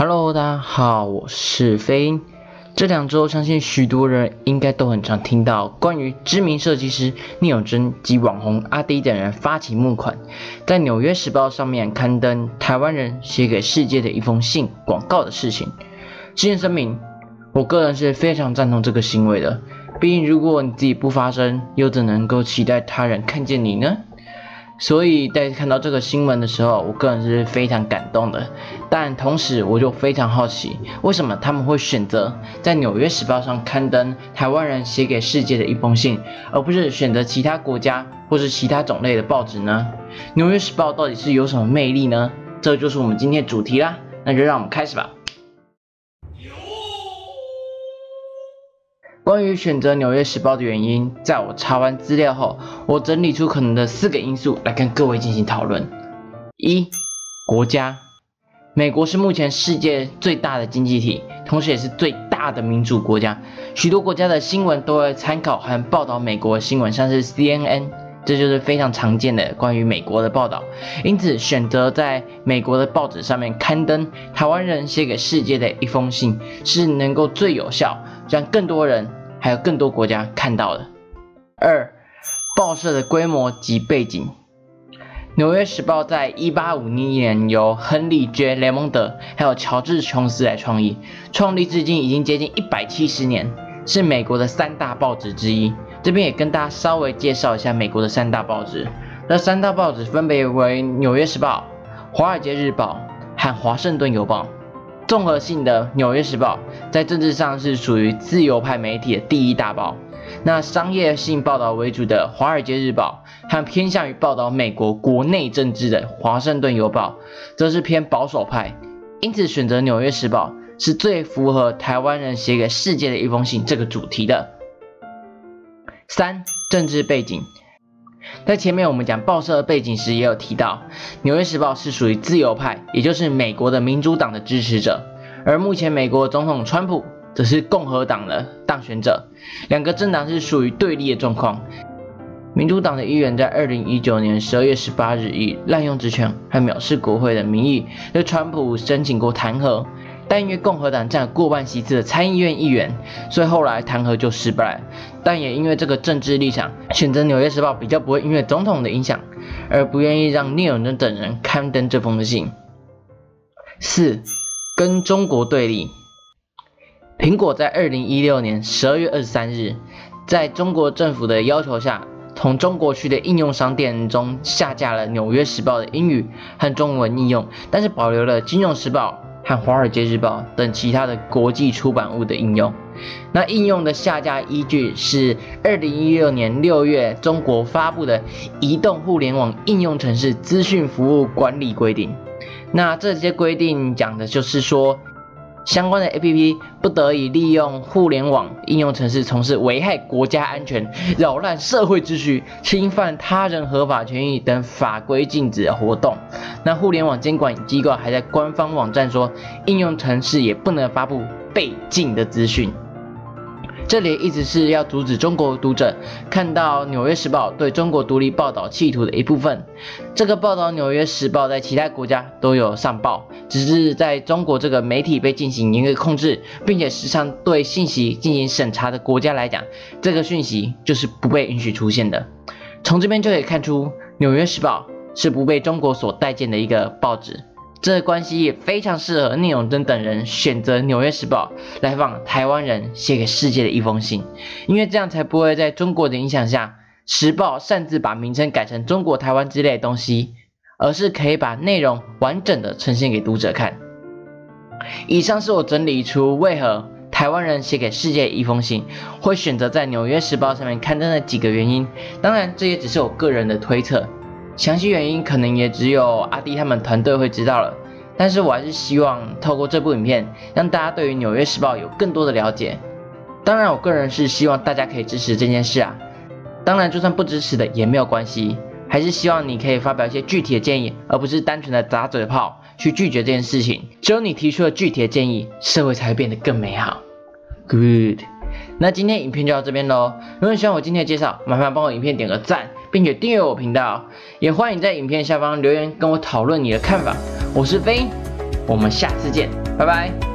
好，我是飞鹰。这两周，相信许多人应该都很常听到关于知名设计师聂永真及网红阿迪等人发起募款，在《纽约时报》上面刊登台湾人写给世界的一封信广告的事情。事先声明，我个人是非常赞同这个行为的。毕竟，如果你自己不发声，又怎能够期待他人看见你呢？所以在看到这个新闻的时候，我个人是非常感动的。但同时，我就非常好奇，为什么他们会选择在《纽约时报》上刊登台湾人写给世界的一封信，而不是选择其他国家或是其他种类的报纸呢？《纽约时报》到底是有什么魅力呢？这就是我们今天的主题啦。那就让我们开始吧。关于选择《纽约时报》的原因，在我查完资料后，我整理出可能的四个因素来跟各位进行讨论。一、国家，美国是目前世界最大的经济体，同时也是最大的民主国家，许多国家的新闻都会参考和报道美国的新闻，像是 CNN，这就是非常常见的关于美国的报道。因此，选择在美国的报纸上面刊登台湾人写给世界的一封信，是能够最有效让更多人。还有更多国家看到的。二，报社的规模及背景。纽约时报在一八五零年由亨利 ·J· 雷蒙德还有乔治·琼斯来创立，创立至今已经接近一百七十年，是美国的三大报纸之一。这边也跟大家稍微介绍一下美国的三大报纸。那三大报纸分别为《纽约时报》、《华尔街日报》和《华盛顿邮报》。综合性的《纽约时报》在政治上是属于自由派媒体的第一大报，那商业性报道为主的《华尔街日报》和偏向于报道美国国内政治的《华盛顿邮报》则是偏保守派，因此选择《纽约时报》是最符合台湾人写给世界的一封信这个主题的。三、政治背景。在前面我们讲报社的背景时，也有提到，《纽约时报》是属于自由派，也就是美国的民主党的支持者，而目前美国总统川普则是共和党的当选者，两个政党是属于对立的状况。民主党的议员在二零一九年十二月十八日以滥用职权和藐视国会的名义，对川普申请过弹劾。但因为共和党占了过半席次的参议院议员，所以后来弹劾就失败。但也因为这个政治立场，选择《纽约时报》比较不会因为总统的影响而不愿意让聂永真等人刊登这封信。四，跟中国对立。苹果在二零一六年十二月二十三日，在中国政府的要求下，从中国区的应用商店中下架了《纽约时报》的英语和中文应用，但是保留了《金融时报》。和《华尔街日报》等其他的国际出版物的应用，那应用的下架依据是二零一六年六月中国发布的《移动互联网应用城市资讯服务管理规定》。那这些规定讲的就是说。相关的 APP 不得以利用互联网应用程式从事危害国家安全、扰乱社会秩序、侵犯他人合法权益等法规禁止的活动。那互联网监管机构还在官方网站说，应用程式也不能发布被禁的资讯。这里一直是要阻止中国读者看到《纽约时报》对中国独立报道企图的一部分。这个报道，《纽约时报》在其他国家都有上报，只是在中国这个媒体被进行严格控制，并且时常对信息进行审查的国家来讲，这个讯息就是不被允许出现的。从这边就可以看出，《纽约时报》是不被中国所待见的一个报纸。这关系也非常适合聂永真等人选择《纽约时报》来放台湾人写给世界的一封信，因为这样才不会在中国的影响下，时报擅自把名称改成中国台湾之类的东西，而是可以把内容完整的呈现给读者看。以上是我整理出为何台湾人写给世界一封信会选择在《纽约时报》上面刊登的几个原因，当然这也只是我个人的推测。详细原因可能也只有阿弟他们团队会知道了，但是我还是希望透过这部影片，让大家对于《纽约时报》有更多的了解。当然，我个人是希望大家可以支持这件事啊。当然，就算不支持的也没有关系，还是希望你可以发表一些具体的建议，而不是单纯的砸嘴炮去拒绝这件事情。只有你提出了具体的建议，社会才会变得更美好。Good。那今天影片就到这边喽。如果你喜欢我今天的介绍，麻烦帮我影片点个赞。并且订阅我频道，也欢迎在影片下方留言跟我讨论你的看法。我是飞，我们下次见，拜拜。